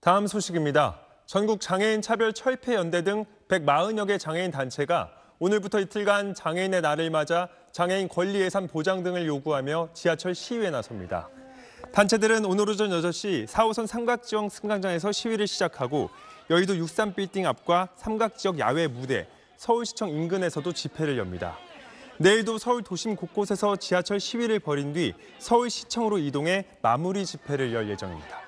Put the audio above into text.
다음 소식입니다. 전국 장애인 차별 철폐 연대 등 140여 개 장애인 단체가 오늘부터 이틀간 장애인의 날을 맞아 장애인 권리 예산 보장 등을 요구하며 지하철 시위에 나섭니다. 단체들은 오늘 오전 6시 4호선 삼각지역 승강장에서 시위를 시작하고 여의도 63빌딩 앞과 삼각지역 야외 무대, 서울시청 인근에서도 집회를 엽니다. 내일도 서울 도심 곳곳에서 지하철 시위를 벌인 뒤 서울시청으로 이동해 마무리 집회를 열 예정입니다.